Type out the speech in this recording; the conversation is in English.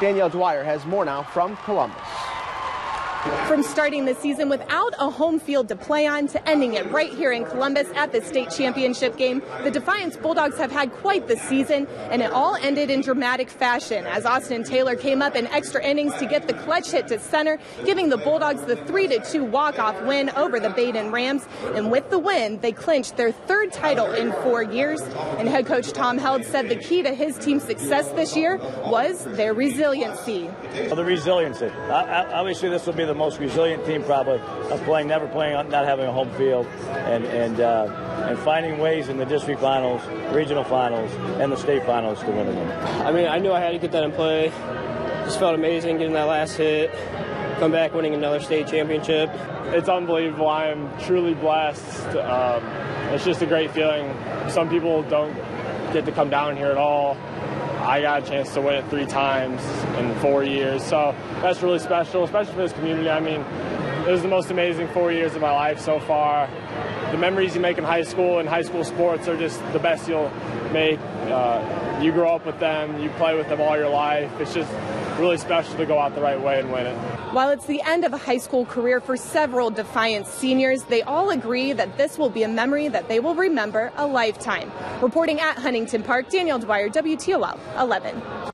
Danielle Dwyer has more now from Columbus. From starting the season without a home field to play on to ending it right here in Columbus at the state championship game, the Defiance Bulldogs have had quite the season, and it all ended in dramatic fashion as Austin Taylor came up in extra innings to get the clutch hit to center, giving the Bulldogs the 3 2 walk off win over the Badin Rams. And with the win, they clinched their third title in four years. And head coach Tom Held said the key to his team's success this year was their resiliency. The resiliency. I, I, obviously, this will be the the most resilient team probably of playing, never playing, not having a home field, and and uh, and finding ways in the district finals, regional finals, and the state finals to win them. I mean, I knew I had to get that in play. Just felt amazing getting that last hit, come back winning another state championship. It's unbelievable. I am truly blessed. Um, it's just a great feeling. Some people don't get to come down here at all. I got a chance to win it three times in four years. So that's really special, especially for this community. I mean, it was the most amazing four years of my life so far. The memories you make in high school and high school sports are just the best you'll make. Uh, you grow up with them, you play with them all your life. It's just really special to go out the right way and win it. While it's the end of a high school career for several Defiance seniors, they all agree that this will be a memory that they will remember a lifetime. Reporting at Huntington Park, Danielle Dwyer, WTOL 11.